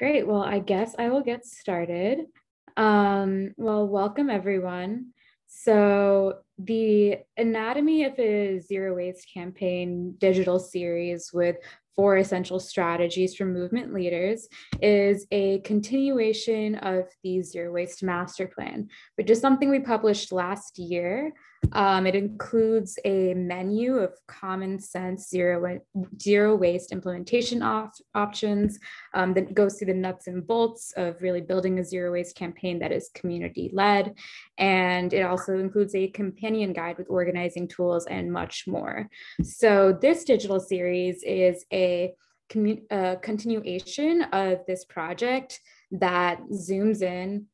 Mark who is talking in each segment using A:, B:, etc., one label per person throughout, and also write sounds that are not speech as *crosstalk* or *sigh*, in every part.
A: Great. Well, I guess I will get started. Um, well, welcome everyone. So, the Anatomy of a Zero Waste campaign digital series with four essential strategies for movement leaders is a continuation of the Zero Waste Master Plan, which is something we published last year um, it includes a menu of common sense zero, zero waste implementation op options um, that goes through the nuts and bolts of really building a zero waste campaign that is community led. And it also includes a companion guide with organizing tools and much more. So this digital series is a, a continuation of this project that zooms in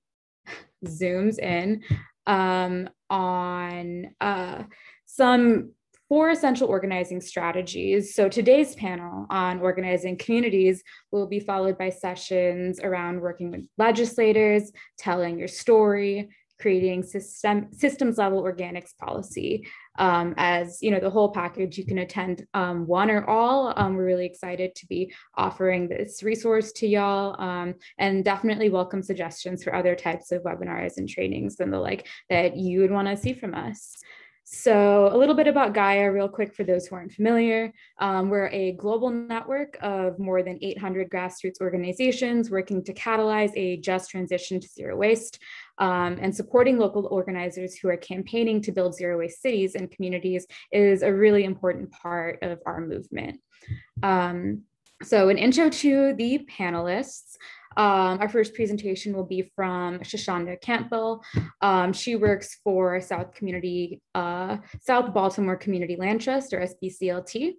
A: *laughs* zooms in um, on uh, some four essential organizing strategies. So today's panel on organizing communities will be followed by sessions around working with legislators, telling your story, creating system, systems level organics policy. Um, as you know, the whole package, you can attend um, one or all. Um, we're really excited to be offering this resource to y'all um, and definitely welcome suggestions for other types of webinars and trainings and the like that you would wanna see from us. So a little bit about Gaia real quick for those who aren't familiar. Um, we're a global network of more than 800 grassroots organizations working to catalyze a just transition to zero waste um, and supporting local organizers who are campaigning to build zero waste cities and communities is a really important part of our movement. Um, so an intro to the panelists. Um, our first presentation will be from Shashawnda Campbell. Um, she works for South Community, uh, South Baltimore Community Land Trust or SBCLT.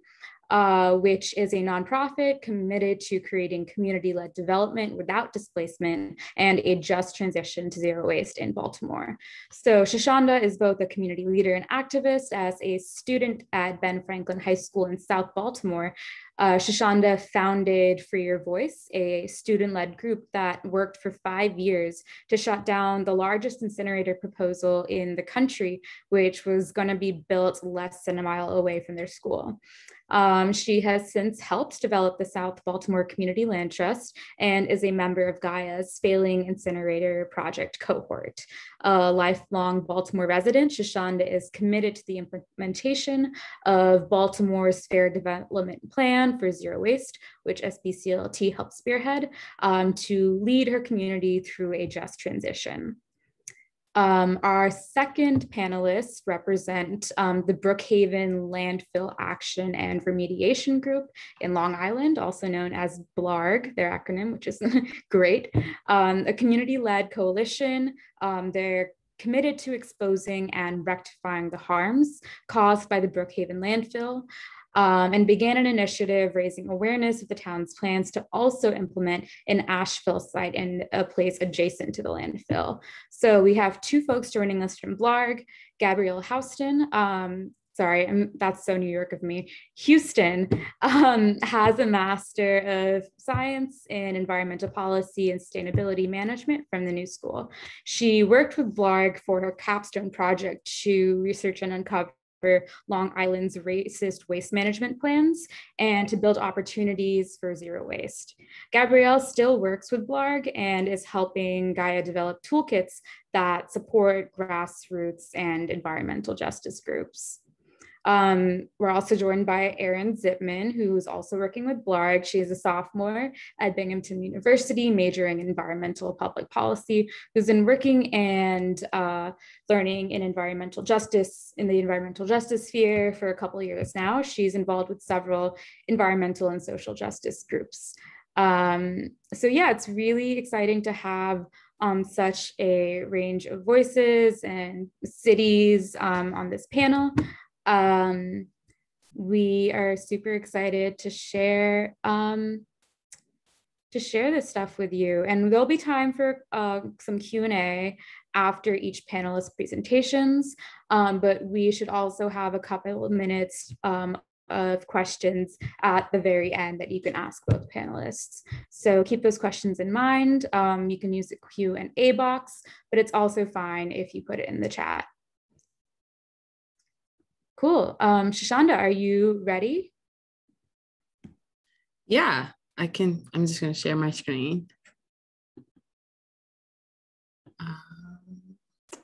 A: Uh, which is a nonprofit committed to creating community led development without displacement and a just transition to zero waste in Baltimore. So, Shashawnda is both a community leader and activist. As a student at Ben Franklin High School in South Baltimore, uh, Shashawnda founded Free Your Voice, a student led group that worked for five years to shut down the largest incinerator proposal in the country, which was going to be built less than a mile away from their school. Um, she has since helped develop the South Baltimore Community Land Trust and is a member of Gaia's Failing Incinerator Project cohort. A lifelong Baltimore resident, Shashawnda is committed to the implementation of Baltimore's Fair Development Plan for Zero Waste, which SBCLT helped spearhead, um, to lead her community through a just transition. Um, our second panelists represent um, the Brookhaven Landfill Action and Remediation Group in Long Island, also known as BLARG, their acronym, which is *laughs* great, um, a community-led coalition. Um, they're committed to exposing and rectifying the harms caused by the Brookhaven landfill um, and began an initiative raising awareness of the town's plans to also implement an ashfill site in a place adjacent to the landfill. So we have two folks joining us from Blarg, Gabrielle Houston, um, sorry, I'm, that's so New York of me. Houston um, has a Master of Science in Environmental Policy and Sustainability Management from the New School. She worked with Blarg for her capstone project to research and uncover Long Island's racist waste management plans and to build opportunities for zero waste. Gabrielle still works with Blarg and is helping Gaia develop toolkits that support grassroots and environmental justice groups. Um, we're also joined by Erin Zipman, who's also working with Blarg. She's a sophomore at Binghamton University, majoring in environmental public policy, who's been working and uh, learning in environmental justice in the environmental justice sphere for a couple years now. She's involved with several environmental and social justice groups. Um, so yeah, it's really exciting to have um, such a range of voices and cities um, on this panel. Um, we are super excited to share um, to share this stuff with you. And there'll be time for uh, some Q&A after each panelist presentations, um, but we should also have a couple of minutes um, of questions at the very end that you can ask both panelists. So keep those questions in mind. Um, you can use the Q&A box, but it's also fine if you put it in the chat. Cool. Um, Shashawnda, are you ready?
B: Yeah, I can. I'm just going to share my screen. Um,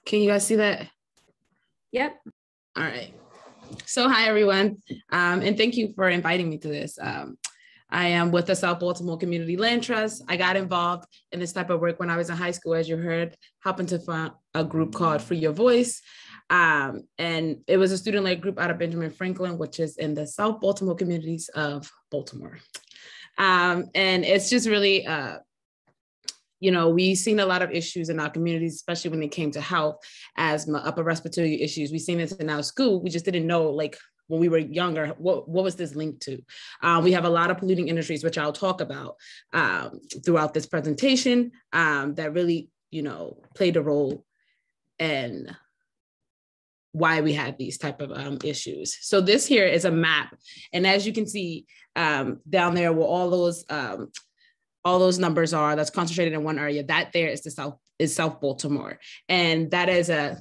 B: can you guys see that?
A: Yep.
B: All right. So, hi, everyone. Um, and thank you for inviting me to this. Um, I am with the South Baltimore Community Land Trust. I got involved in this type of work when I was in high school, as you heard, helping to fund a group called Free Your Voice. Um, and it was a student led group out of Benjamin Franklin, which is in the South Baltimore communities of Baltimore. Um, and it's just really uh, you know, we've seen a lot of issues in our communities, especially when it came to health, asthma, upper respiratory issues. We've seen this in our school. We just didn't know, like, when we were younger, what, what was this linked to? Um, we have a lot of polluting industries, which I'll talk about um, throughout this presentation, um, that really, you know, played a role in why we had these type of um, issues. So this here is a map. And as you can see um, down there where all those um, all those numbers are that's concentrated in one area that there is the south is south baltimore and that is a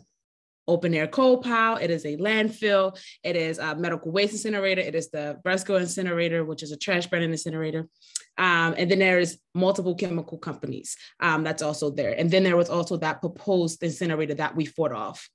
B: open air coal pile. It is a landfill. It is a medical waste incinerator. It is the bresco incinerator which is a trash burning incinerator. Um, and then there's multiple chemical companies um, that's also there. And then there was also that proposed incinerator that we fought off.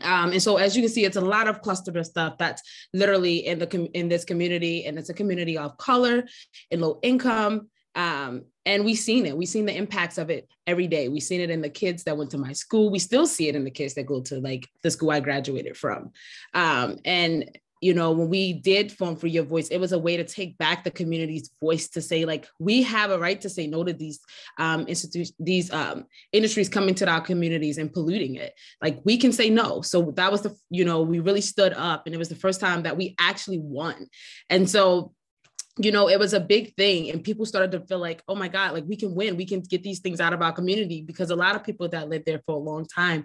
B: Um, and so, as you can see, it's a lot of cluster of stuff that's literally in the com- in this community, and it's a community of color and low income, um, and we've seen it. We've seen the impacts of it every day. We've seen it in the kids that went to my school. We still see it in the kids that go to like the school I graduated from. Um, and you know, when we did Form for Your Voice, it was a way to take back the community's voice to say, like, we have a right to say no to these um, institutions, these um, industries coming to our communities and polluting it. Like, we can say no. So that was the, you know, we really stood up, and it was the first time that we actually won. And so you know, it was a big thing, and people started to feel like, oh my God, like we can win, we can get these things out of our community because a lot of people that lived there for a long time,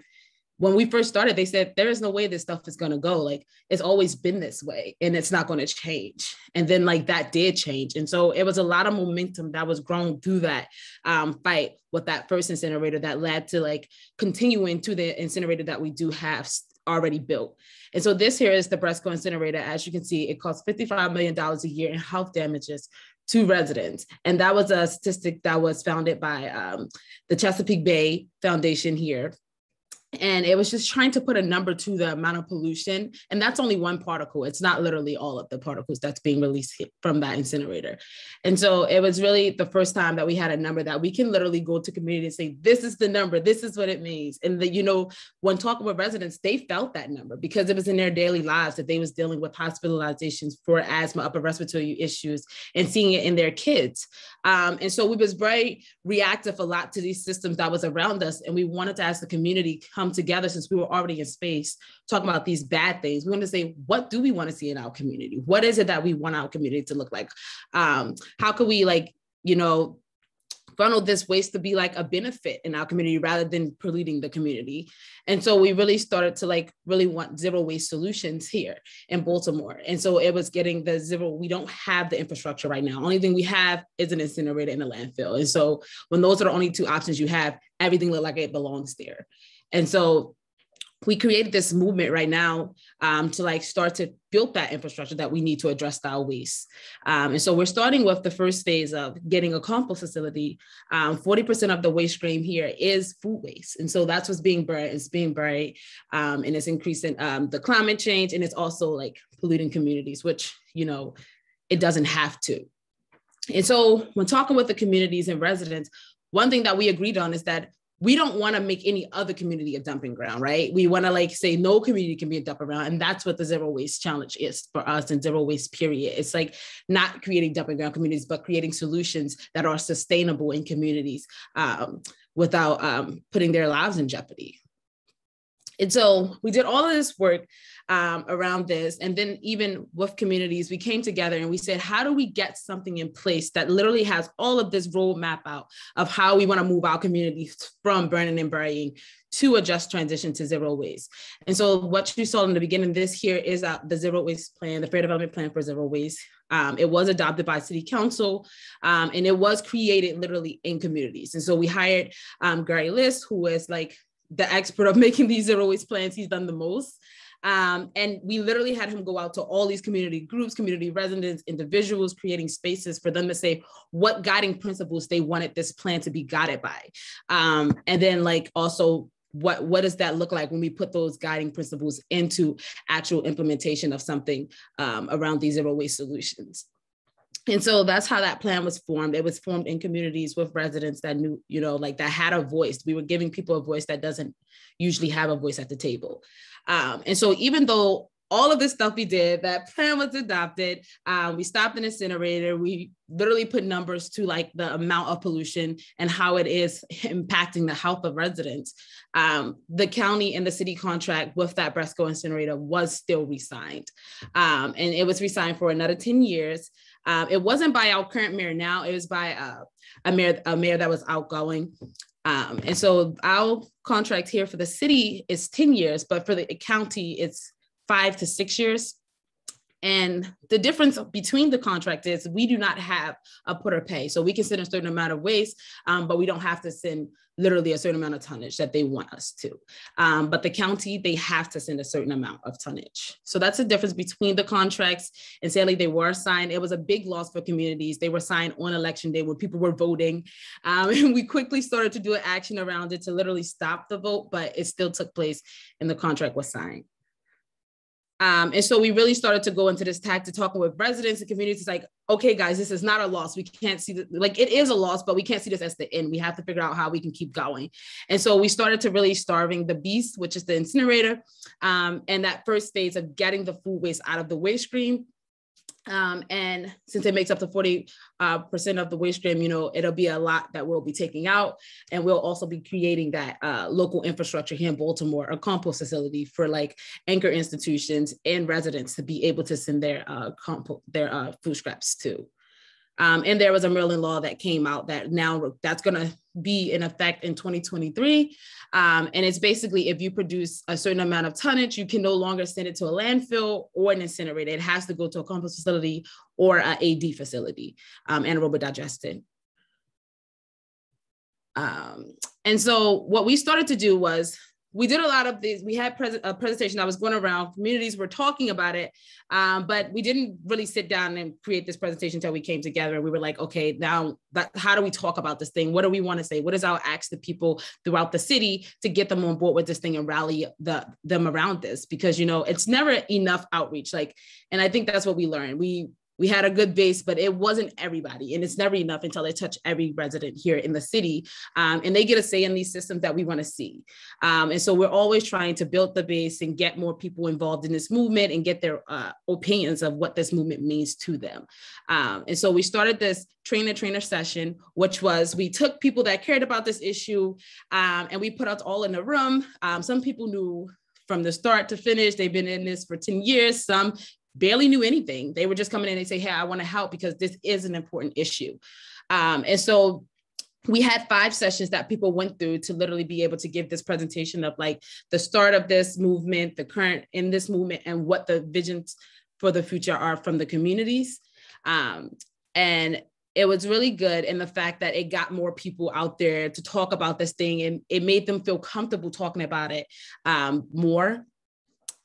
B: when we first started, they said there is no way this stuff is going to go. Like it's always been this way, and it's not going to change. And then like that did change, and so it was a lot of momentum that was grown through that um, fight with that first incinerator that led to like continuing to the incinerator that we do have already built. And so this here is the Bresco incinerator. As you can see, it costs $55 million a year in health damages to residents. And that was a statistic that was founded by um, the Chesapeake Bay Foundation here and it was just trying to put a number to the amount of pollution. And that's only one particle. It's not literally all of the particles that's being released from that incinerator. And so it was really the first time that we had a number that we can literally go to community and say this is the number. This is what it means. And that you know when talking with residents they felt that number because it was in their daily lives that they was dealing with hospitalizations for asthma upper respiratory issues and seeing it in their kids. Um, and so we was very reactive a lot to these systems that was around us. And we wanted to ask the community come together since we were already in space talking about these bad things. We want to say, what do we want to see in our community? What is it that we want our community to look like? Um, how can we like, you know, funnel this waste to be like a benefit in our community rather than polluting the community. And so we really started to like really want zero waste solutions here in Baltimore. And so it was getting the zero, we don't have the infrastructure right now. Only thing we have is an incinerator and a landfill. And so when those are the only two options you have, everything look like it belongs there. And so we created this movement right now um, to like start to build that infrastructure that we need to address our waste. Um, and so we're starting with the first phase of getting a compost facility. Um, 40% of the waste stream here is food waste. And so that's what's being burned, it's being buried um, and it's increasing um, the climate change and it's also like polluting communities, which, you know, it doesn't have to. And so when talking with the communities and residents, one thing that we agreed on is that we don't want to make any other community a dumping ground, right? We want to like say no community can be a dumping ground. And that's what the zero waste challenge is for us and zero waste period. It's like not creating dumping ground communities, but creating solutions that are sustainable in communities um, without um, putting their lives in jeopardy. And so we did all of this work um, around this. And then, even with communities, we came together and we said, how do we get something in place that literally has all of this roadmap out of how we want to move our communities from burning and burying to a just transition to zero waste. And so, what you saw in the beginning, this here is uh, the zero waste plan, the fair development plan for zero waste. Um, it was adopted by City Council um, and it was created literally in communities. And so, we hired um, Gary Liss, who is like the expert of *laughs* making these zero waste plans. He's done the most. Um, and we literally had him go out to all these community groups, community residents, individuals, creating spaces for them to say what guiding principles they wanted this plan to be guided by. Um, and then, like, also what what does that look like when we put those guiding principles into actual implementation of something um, around these zero waste solutions? And so that's how that plan was formed. It was formed in communities with residents that knew you know like that had a voice. We were giving people a voice that doesn't usually have a voice at the table um, and so even though all of this stuff we did, that plan was adopted. Um, we stopped an incinerator. We literally put numbers to like the amount of pollution and how it is impacting the health of residents. Um, the county and the city contract with that Bresco incinerator was still re-signed. Um, and it was re-signed for another 10 years. Um, it wasn't by our current mayor now, it was by uh, a mayor, a mayor that was outgoing. Um, and so our contract here for the city is 10 years, but for the county, it's five to six years. And the difference between the contract is we do not have a put or pay. So we can send a certain amount of waste, um, but we don't have to send literally a certain amount of tonnage that they want us to. Um, but the county, they have to send a certain amount of tonnage. So that's the difference between the contracts. And sadly, they were signed. It was a big loss for communities. They were signed on election day when people were voting. Um, *laughs* and we quickly started to do an action around it to literally stop the vote, but it still took place and the contract was signed. Um, and so we really started to go into this tactic talking with residents and communities like, okay, guys, this is not a loss. We can't see that, like it is a loss, but we can't see this as the end. We have to figure out how we can keep going. And so we started to really starving the beast, which is the incinerator. Um, and that first phase of getting the food waste out of the waste stream um, and since it makes up to 40 uh, percent of the waste stream, you know, it'll be a lot that we'll be taking out. And we'll also be creating that uh, local infrastructure here in Baltimore, a compost facility for like anchor institutions and residents to be able to send their uh, compost, their uh, food scraps to. Um, and there was a Maryland law that came out that now that's going to be in effect in 2023. Um, and it's basically if you produce a certain amount of tonnage, you can no longer send it to a landfill or an incinerator. It has to go to a compost facility or an AD facility, um, anaerobic digestion. Um, and so what we started to do was we did a lot of these. We had pres- a presentation that was going around. Communities were talking about it, um, but we didn't really sit down and create this presentation until we came together. And we were like, okay, now that, how do we talk about this thing? What do we want to say? What is our ask to people throughout the city to get them on board with this thing and rally the them around this? Because you know, it's never enough outreach. Like, and I think that's what we learned. We we had a good base, but it wasn't everybody. And it's never enough until they touch every resident here in the city. Um, and they get a say in these systems that we want to see. Um, and so we're always trying to build the base and get more people involved in this movement and get their uh, opinions of what this movement means to them. Um, and so we started this trainer trainer session, which was we took people that cared about this issue um, and we put us all in a room. Um, some people knew from the start to finish. They've been in this for 10 years. Some barely knew anything. They were just coming in and say, Hey, I want to help because this is an important issue. Um, and so we had five sessions that people went through to literally be able to give this presentation of like the start of this movement, the current in this movement, and what the visions for the future are from the communities. Um, and it was really good in the fact that it got more people out there to talk about this thing and it made them feel comfortable talking about it um, more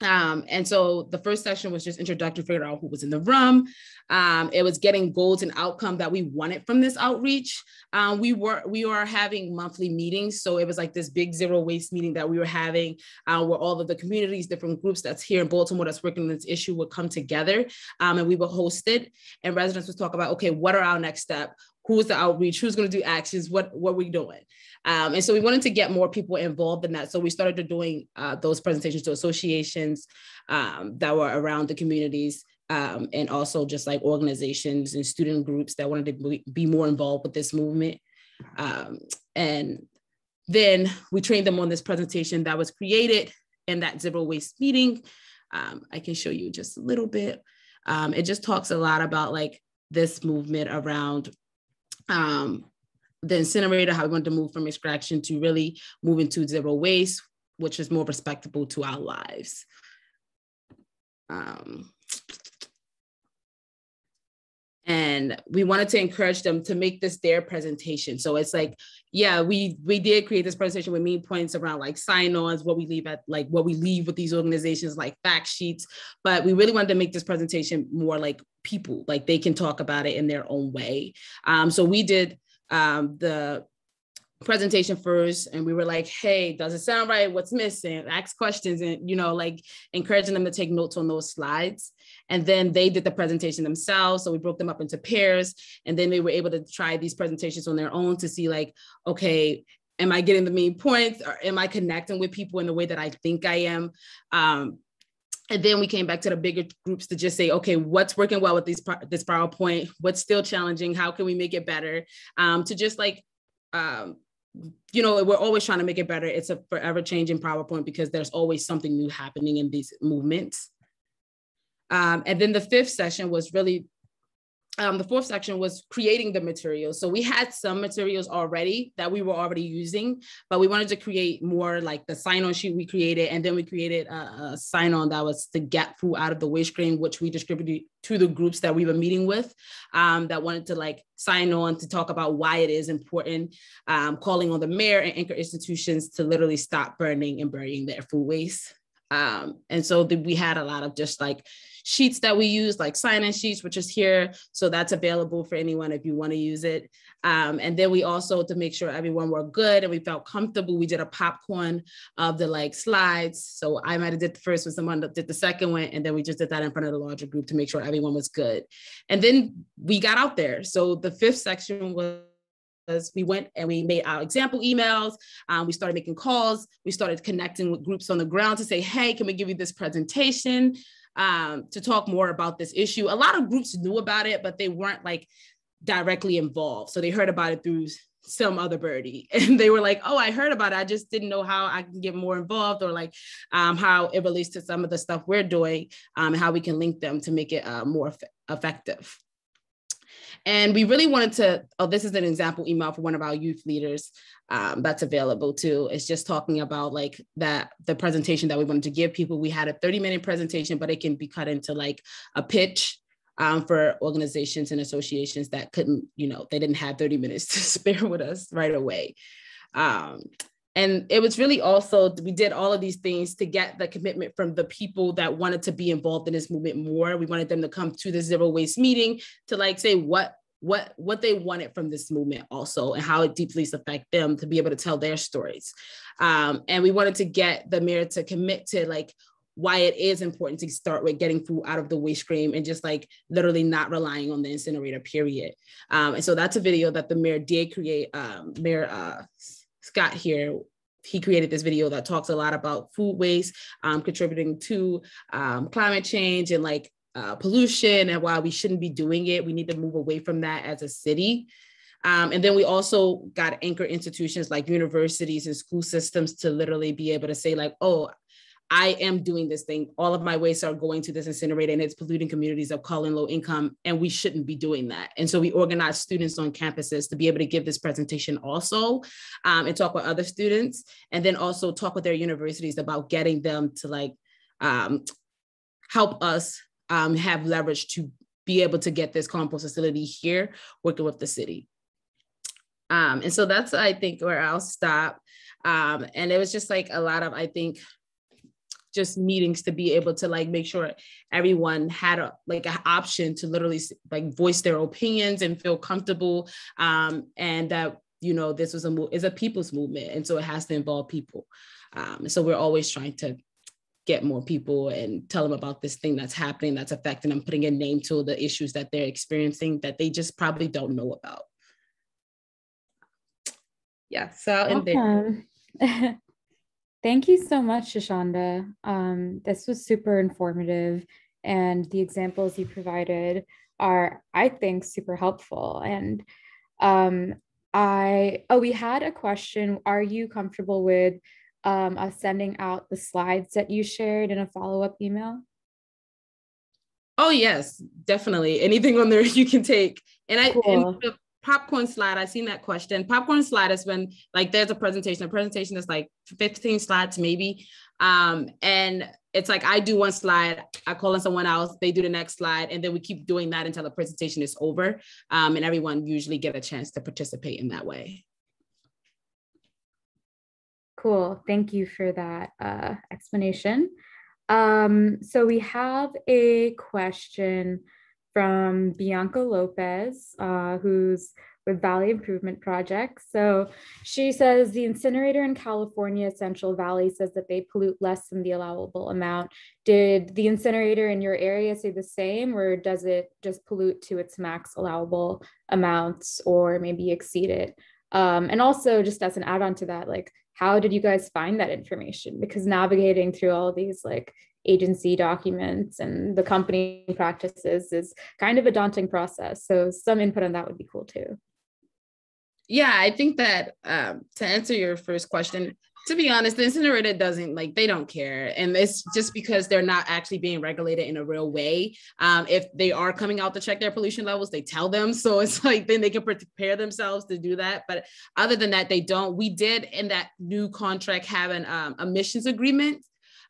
B: um, and so the first session was just introductory, figure out who was in the room. Um, it was getting goals and outcome that we wanted from this outreach. Um, we were we were having monthly meetings, so it was like this big zero waste meeting that we were having, uh, where all of the communities, different groups that's here in Baltimore that's working on this issue would come together, um, and we would host it. And residents would talk about, okay, what are our next step? Who's the outreach? Who's going to do actions? What what are we doing? Um, and so we wanted to get more people involved in that. So we started doing uh, those presentations to associations um, that were around the communities. Um, and also just like organizations and student groups that wanted to be more involved with this movement. Um, and then we trained them on this presentation that was created in that zero waste meeting. Um, I can show you just a little bit. Um, it just talks a lot about like this movement around um, the incinerator, how we want to move from extraction to really moving to zero waste, which is more respectable to our lives. Um, and we wanted to encourage them to make this their presentation. So it's like yeah we we did create this presentation with main points around like sign-ons what we leave at like what we leave with these organizations like fact sheets. But we really wanted to make this presentation more like people like they can talk about it in their own way. Um, so we did um, the presentation first and we were like hey does it sound right? What's missing? Ask questions and you know like encouraging them to take notes on those slides. And then they did the presentation themselves so we broke them up into pairs and then they were able to try these presentations on their own to see like okay am i getting the main points? Or am i connecting with people in the way that i think i am? Um, and then we came back to the bigger groups to just say okay what's working well with these this powerpoint what's still challenging how can we make it better um, to just like um, you know, we're always trying to make it better. It's a forever changing PowerPoint because there's always something new happening in these movements. Um, and then the fifth session was really um, the fourth section was creating the materials. So we had some materials already that we were already using, but we wanted to create more like the sign-on sheet we created, and then we created a, a sign-on that was to get food out of the waste stream, which we distributed to the groups that we were meeting with um, that wanted to like sign on to talk about why it is important, um, calling on the mayor and anchor institutions to literally stop burning and burying their food waste. Um, and so the, we had a lot of just like sheets that we use, like sign-in sheets, which is here. So that's available for anyone if you want to use it. Um, and then we also, to make sure everyone were good and we felt comfortable, we did a popcorn of the like slides. So I might have did the first one, someone did the second one, and then we just did that in front of the larger group to make sure everyone was good. And then we got out there. So the fifth section was we went and we made our example emails. Um, we started making calls. We started connecting with groups on the ground to say, hey, can we give you this presentation um, to talk more about this issue? A lot of groups knew about it, but they weren't like directly involved. So they heard about it through some other birdie *laughs* and they were like oh i heard about it i just didn't know how i can get more involved or like um, how it relates to some of the stuff we're doing um, and how we can link them to make it uh, more effective and we really wanted to, oh, this is an example email for one of our youth leaders um, that's available too. It's just talking about like that, the presentation that we wanted to give people. We had a 30 minute presentation, but it can be cut into like a pitch um, for organizations and associations that couldn't, you know, they didn't have 30 *laughs* minutes to spare with us right away. Um, and it was really also we did all of these things to get the commitment from the people that wanted to be involved in this movement more we wanted them to come to the zero waste meeting to like say what what what they wanted from this movement also and how it deeply affect them to be able to tell their stories. Um, and we wanted to get the mayor to commit to like why it is important to start with getting food out of the waste stream and just like literally not relying on the incinerator period. Um, and so that's a video that the mayor did create um, mayor uh, Scott here, he created this video that talks a lot about food waste um, contributing to um, climate change and like uh, pollution and why we shouldn't be doing it. We need to move away from that as a city. Um, and then we also got anchor institutions like universities and school systems to literally be able to say like, oh, I am doing this thing. All of my wastes are going to this incinerator and it's polluting communities of color and low income, and we shouldn't be doing that. And so we organize students on campuses to be able to give this presentation also um, and talk with other students, and then also talk with their universities about getting them to like um, help us um, have leverage to be able to get this compost facility here, working with the city. Um, and so that's, I think, where I'll stop. Um, and it was just like a lot of, I think, just meetings to be able to like make sure everyone had a like an option to literally like voice their opinions and feel comfortable um, and that you know this was a is a people's movement and so it has to involve people um, so we're always trying to get more people and tell them about this thing that's happening that's affecting them putting a name to the issues that they're experiencing that they just probably don't know about yeah so I'll *laughs* end
A: Thank you so much, Shashawnda. Um, this was super informative, and the examples you provided are, I think, super helpful. And um, I, oh, we had a question. Are you comfortable with um, us sending out the slides that you shared in a follow up email?
B: Oh yes, definitely. Anything on there *laughs* you can take. And I cool. and popcorn slide I've seen that question popcorn slide is when like there's a presentation a presentation is like 15 slides maybe um and it's like i do one slide i call on someone else they do the next slide and then we keep doing that until the presentation is over um, and everyone usually get a chance to participate in that way
A: cool thank you for that uh, explanation um, so we have a question from Bianca Lopez, uh, who's with Valley Improvement Project. So she says the incinerator in California, Central Valley, says that they pollute less than the allowable amount. Did the incinerator in your area say the same, or does it just pollute to its max allowable amounts or maybe exceed it? Um, and also, just as an add on to that, like, how did you guys find that information? Because navigating through all these like agency documents and the company practices is kind of a daunting process. So, some input on that would be cool too.
B: Yeah, I think that um, to answer your first question, to be honest, the incinerator doesn't like they don't care, and it's just because they're not actually being regulated in a real way. Um, if they are coming out to check their pollution levels, they tell them, so *laughs* it's like then they can prepare themselves to do that. But other than that, they don't. We did in that new contract have an um, emissions agreement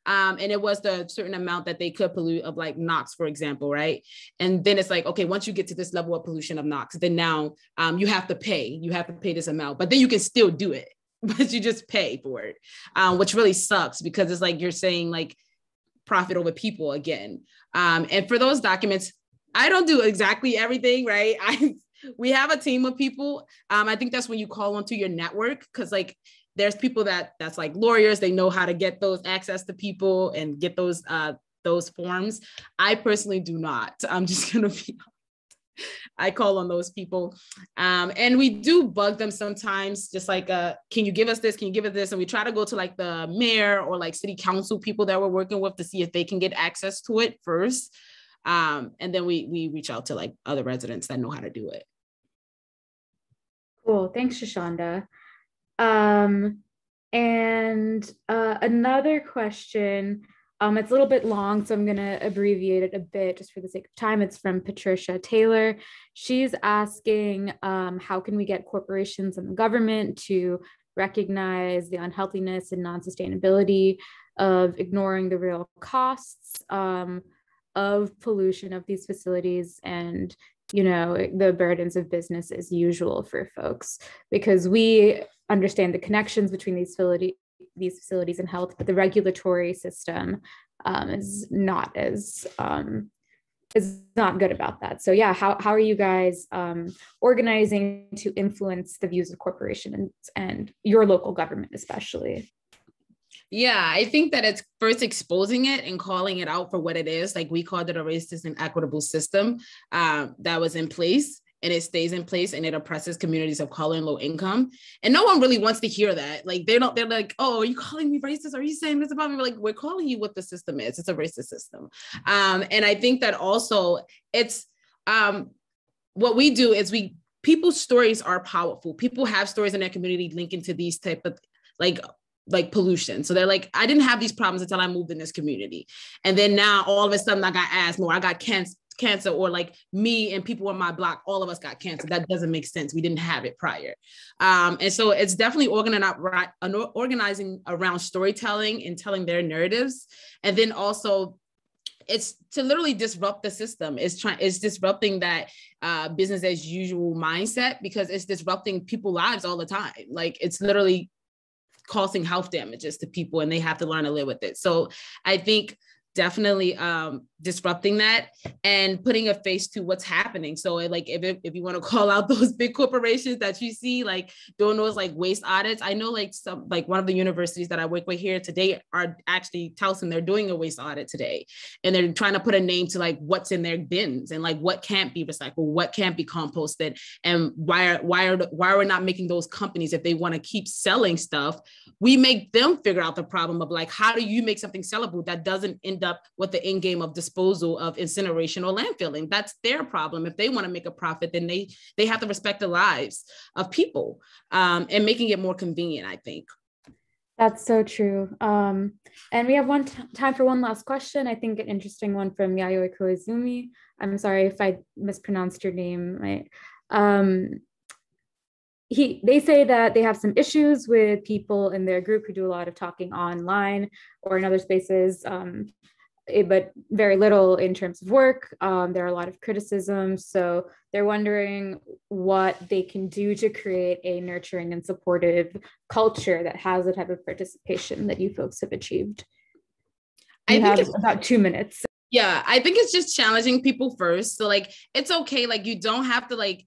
B: um, and it was the certain amount that they could pollute of like NOx, for example, right? And then it's like, okay, once you get to this level of pollution of NOx, then now um, you have to pay. You have to pay this amount, but then you can still do it, but you just pay for it, um, which really sucks because it's like you're saying like profit over people again. Um, and for those documents, I don't do exactly everything, right? *laughs* I we have a team of people. Um, I think that's when you call onto your network because like there's people that that's like lawyers they know how to get those access to people and get those uh those forms i personally do not *laughs* i'm just gonna be I call on those people. Um, and we do bug them sometimes, just like, uh, can you give us this? Can you give us this? And we try to go to like the mayor or like city council people that we're working with to see if they can get access to it first. Um, and then we we reach out to like other residents that know how to do it.
A: Cool. Thanks, Shashawnda. Um, and uh, another question, um, it's a little bit long, so I'm going to abbreviate it a bit just for the sake of time. It's from Patricia Taylor. She's asking um, how can we get corporations and the government to recognize the unhealthiness and non sustainability of ignoring the real costs um, of pollution of these facilities and you know the burdens of business as usual for folks because we understand the connections between these these facilities and health, but the regulatory system um, is not as um, is not good about that. So yeah, how how are you guys um, organizing to influence the views of corporations and your local government, especially?
B: Yeah, I think that it's first exposing it and calling it out for what it is. Like we called it a racist and equitable system um, that was in place and it stays in place and it oppresses communities of color and low income. And no one really wants to hear that. Like they're not, they're like, oh, are you calling me racist? Are you saying this about me? We're like, we're calling you what the system is. It's a racist system. Um, and I think that also it's um what we do is we people's stories are powerful. People have stories in their community linking to these type of like like pollution. So they're like, I didn't have these problems until I moved in this community. And then now all of a sudden I got asthma I got cancer cancer or like me and people on my block all of us got cancer that doesn't make sense. We didn't have it prior. Um, and so it's definitely organizing, around storytelling and telling their narratives. And then also it's to literally disrupt the system. It's trying it's disrupting that uh, business as usual mindset because it's disrupting people's lives all the time. Like it's literally causing health damages to people and they have to learn to live with it. So i think definitely um, disrupting that and putting a face to what's happening. So like if, if you want to *laughs* call out those big corporations that you see like doing those like waste audits, I know like some like one of the universities that I work with here today are actually Towson, they're doing a waste audit today. And they're trying to put a name to like what's in their bins and like what can't be recycled, what can't be composted and why are why are why are we not making those companies if they want to keep selling stuff, we make them figure out the problem of like how do you make something sellable that doesn't end up with the end game of disposal of incineration or landfilling. That's their problem. If they want to make a profit, then they they have to respect the lives of people um, and making it more convenient. I think.
A: That's so true. Um, and we have one t- time for one last question. I think an interesting one from Yayoi Koizumi. I'm sorry if I mispronounced your name. Right. Um, he they say that they have some issues with people in their group who do a lot of talking online or in other spaces um, but very little in terms of work. Um, there are a lot of criticisms. So they're wondering what they can do to create a nurturing and supportive culture that has the type of participation that you folks have achieved. You I have think about two minutes.
B: Yeah, I think it's just challenging people first. So like it's okay, like you don't have to like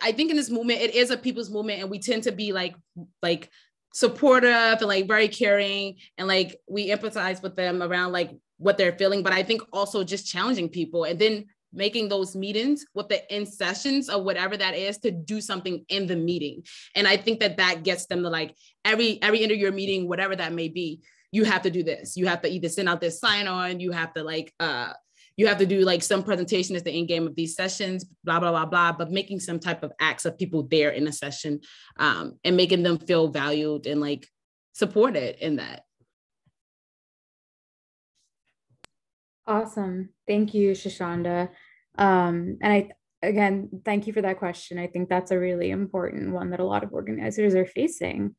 B: I think in this movement, it is a people's movement, and we tend to be like like supportive and like very caring and like we empathize with them around like what they're feeling but i think also just challenging people and then making those meetings with the in sessions or whatever that is to do something in the meeting and i think that that gets them to like every every end of your meeting whatever that may be you have to do this you have to either send out this sign on you have to like uh you have to do like some presentation as the end game of these sessions, blah, blah, blah, blah, but making some type of acts of people there in a session um, and making them feel valued and like supported in that.
A: Awesome. Thank you, Shashawnda. Um, and I, again, thank you for that question. I think that's a really important one that a lot of organizers are facing.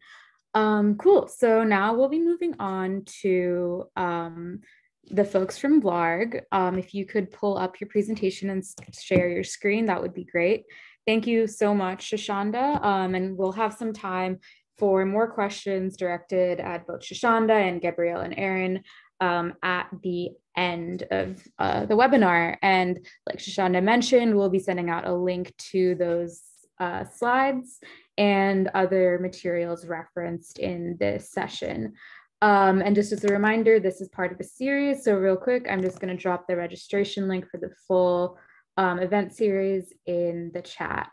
A: Um, cool. So now we'll be moving on to um, the folks from Blarg. Um, if you could pull up your presentation and share your screen, that would be great. Thank you so much, Shashawnda. Um, and we'll have some time for more questions directed at both Shashawnda and Gabrielle and Erin um, at the end of uh, the webinar. And like Shashawnda mentioned, we'll be sending out a link to those uh, slides and other materials referenced in this session. Um, and just as a reminder, this is part of a series. So real quick, I'm just gonna drop the registration link for the full um, event series in the chat.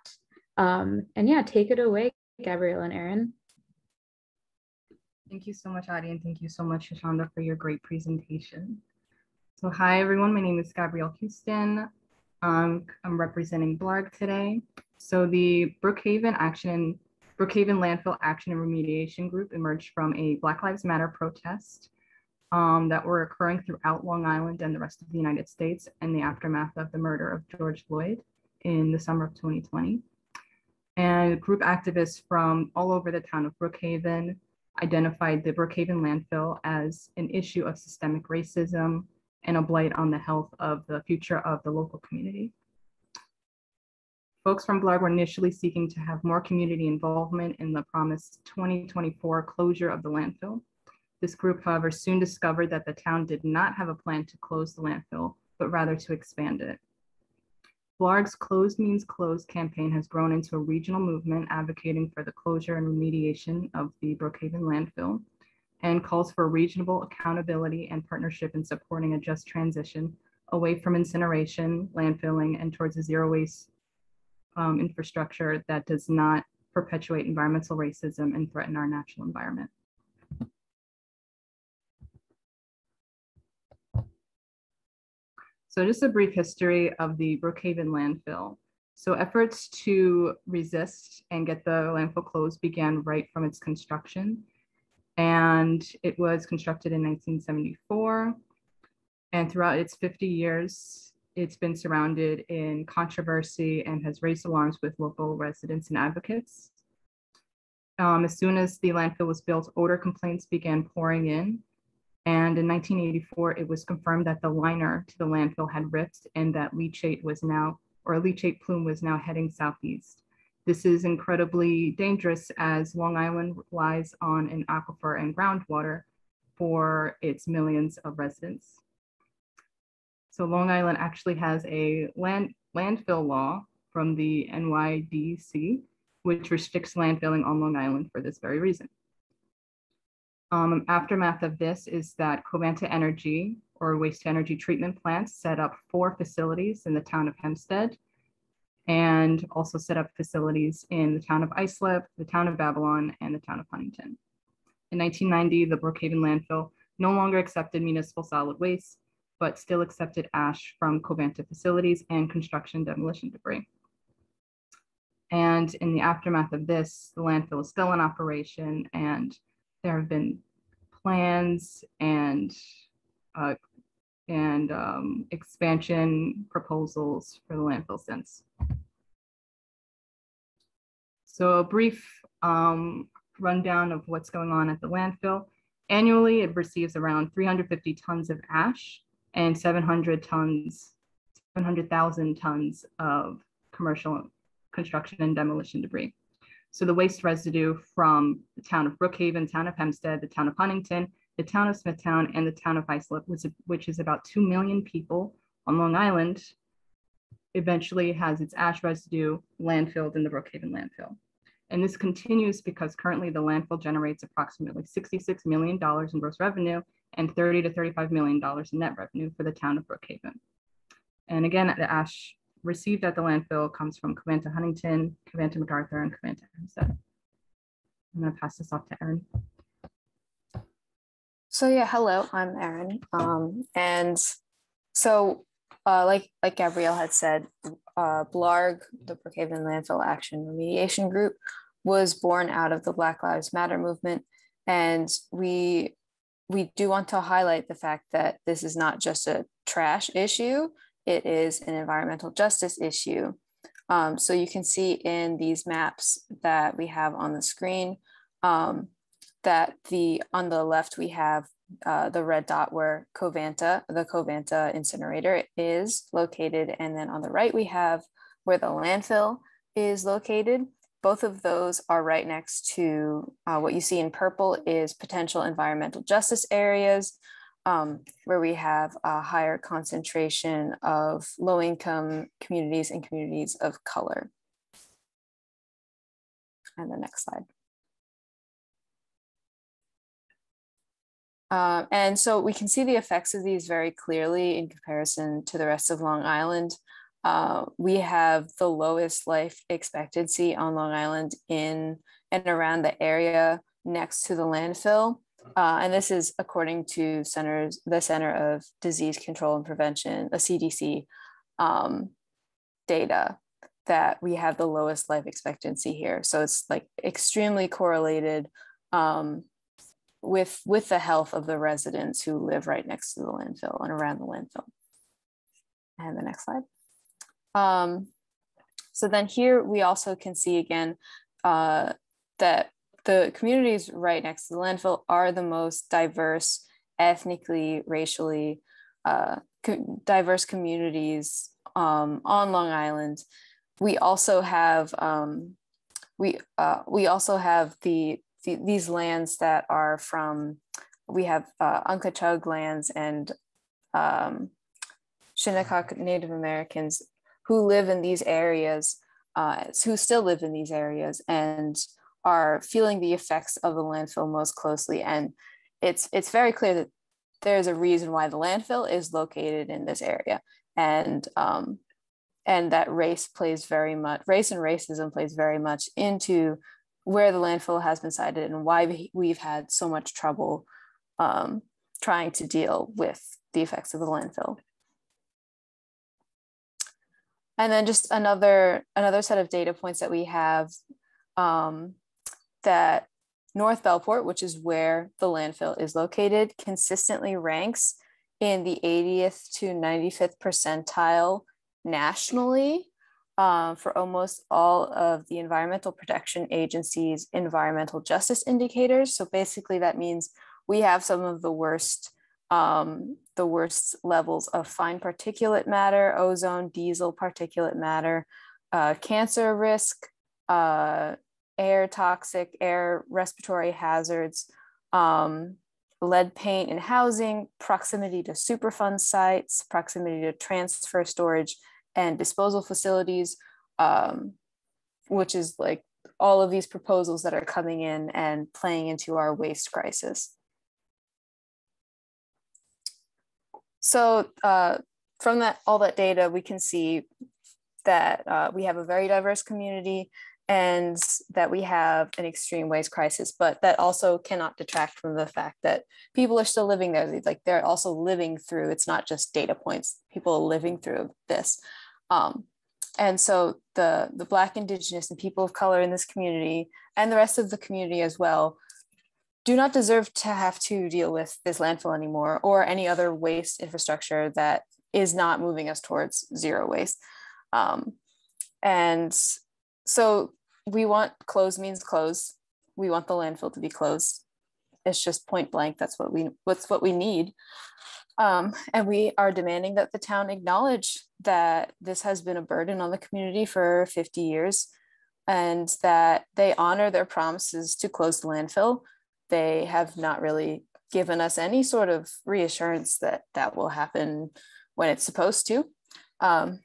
A: Um, and yeah, take it away, Gabrielle and Erin.
C: Thank you so much, Adi, and thank you so much, Shashawnda, for your great presentation. So hi, everyone. My name is Gabrielle Houston. Um, I'm representing Blarg today. So the Brookhaven Action Brookhaven Landfill Action and Remediation Group emerged from a Black Lives Matter protest um, that were occurring throughout Long Island and the rest of the United States in the aftermath of the murder of George Floyd in the summer of 2020. And group activists from all over the town of Brookhaven identified the Brookhaven landfill as an issue of systemic racism and a blight on the health of the future of the local community. Folks from Blarg were initially seeking to have more community involvement in the promised 2024 closure of the landfill. This group, however, soon discovered that the town did not have a plan to close the landfill, but rather to expand it. Blarg's Closed Means Closed campaign has grown into a regional movement advocating for the closure and remediation of the Brookhaven landfill and calls for reasonable accountability and partnership in supporting a just transition away from incineration, landfilling, and towards a zero waste um, infrastructure that does not perpetuate environmental racism and threaten our natural environment. So just a brief history of the Brookhaven landfill. So efforts to resist and get the landfill closed began right from its construction. And it was constructed in 1974. And throughout its 50 years, it's been surrounded in controversy and has raised alarms with local residents and advocates. Um, as soon as the landfill was built, odor complaints began pouring in. And in 1984, it was confirmed that the liner to the landfill had ripped and that leachate was now, or a leachate plume was now heading southeast. This is incredibly dangerous as Long Island relies on an aquifer and groundwater for its millions of residents. So Long Island actually has a land, landfill law from the NYDC, which restricts landfilling on Long Island for this very reason. Um, aftermath of this is that Covanta Energy or waste energy treatment plants set up four facilities in the town of Hempstead and also set up facilities in the town of Islip, the town of Babylon, and the town of Huntington. In 1990, the Brookhaven landfill no longer accepted municipal solid waste but still accepted ash from Covanta facilities and construction demolition debris. And in the aftermath of this, the landfill is still in operation and there have been plans and uh, and um, expansion proposals for the landfill since. So a brief um, rundown of what's going on at the landfill. Annually, it receives around 350 tons of ash and 700 tons, 700,000 tons of commercial construction and demolition debris. So the waste residue from the town of Brookhaven, town of Hempstead, the town of Huntington, the town of Smithtown, and the town of Islip, which is about 2 million people on Long Island, eventually has its ash residue landfilled in the Brookhaven landfill. And this continues because currently the landfill generates approximately $66 million in gross revenue and 30 to $35 million in net revenue for the town of Brookhaven. And again, the ash received at the landfill comes from Covanta Huntington, Covanta MacArthur, and Covanta Hempstead. I'm gonna pass this off to Erin.
D: So yeah, hello, I'm Erin. Um, and so uh, like like Gabrielle had said, uh, BLARG, the Brookhaven Landfill Action Remediation Group, was born out of the Black Lives Matter movement, and we we do want to highlight the fact that this is not just a trash issue; it is an environmental justice issue. Um, so you can see in these maps that we have on the screen um, that the on the left we have uh, the red dot where Covanta, the Covanta incinerator is located. And then on the right, we have where the landfill is located. Both of those are right next to uh, what you see in purple is potential environmental justice areas um, where we have a higher concentration of low income communities and communities of color. And the next slide. Uh, and so we can see the effects of these very clearly in comparison to the rest of Long Island. Uh, we have the lowest life expectancy on Long Island in and around the area next to the landfill. Uh, and this is according to centers, the Center of Disease Control and Prevention, the CDC um, data that we have the lowest life expectancy here. So it's like extremely correlated um, with with the health of the residents who live right next to the landfill and around the landfill. And the next slide. Um, so then here we also can see again uh, that the communities right next to the landfill are the most diverse, ethnically, racially uh, co diverse communities um, on Long Island. We also have um, we uh, we also have the the, these lands that are from, we have uh, lands and um, Shinnecock Native Americans who live in these areas, uh, who still live in these areas and are feeling the effects of the landfill most closely. And it's, it's very clear that there's a reason why the landfill is located in this area. And um, and that race plays very much race and racism plays very much into where the landfill has been sited and why we've had so much trouble um, trying to deal with the effects of the landfill. And then just another another set of data points that we have um, that North Bellport, which is where the landfill is located, consistently ranks in the 80th to 95th percentile nationally um, for almost all of the Environmental Protection Agency's environmental justice indicators. So basically, that means we have some of the worst, um, the worst levels of fine particulate matter, ozone, diesel particulate matter, uh, cancer risk, uh, air toxic, air respiratory hazards, um, lead paint in housing, proximity to Superfund sites, proximity to transfer storage and disposal facilities, um, which is like all of these proposals that are coming in and playing into our waste crisis. So uh, from that all that data, we can see that uh, we have a very diverse community and that we have an extreme waste crisis, but that also cannot detract from the fact that people are still living there. Like they're also living through, it's not just data points, people are living through this. Um, and so the, the Black, Indigenous, and people of color in this community, and the rest of the community as well, do not deserve to have to deal with this landfill anymore or any other waste infrastructure that is not moving us towards zero waste. Um, and so we want close means close. We want the landfill to be closed. It's just point blank. That's what we what's what we need. Um, and we are demanding that the town acknowledge that this has been a burden on the community for 50 years and that they honor their promises to close the landfill. They have not really given us any sort of reassurance that that will happen when it's supposed to. Um,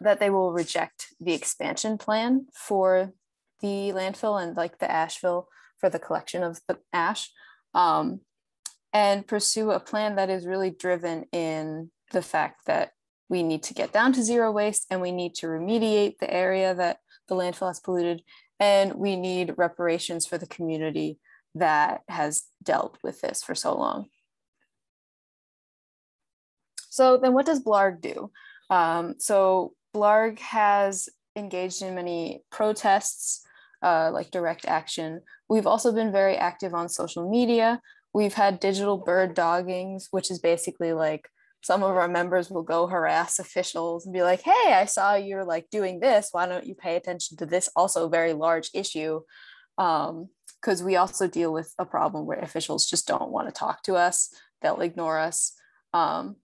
D: that they will reject the expansion plan for the landfill and like the ashfill for the collection of the ash um, and pursue a plan that is really driven in the fact that we need to get down to zero waste and we need to remediate the area that the landfill has polluted and we need reparations for the community that has dealt with this for so long. So then what does BLARG do? Um, so BLARG has engaged in many protests, uh, like direct action. We've also been very active on social media. We've had digital bird doggings, which is basically like some of our members will go harass officials and be like, hey, I saw you're like doing this. Why don't you pay attention to this also very large issue? Because um, we also deal with a problem where officials just don't want to talk to us, they'll ignore us. Um,